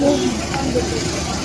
我一看这个。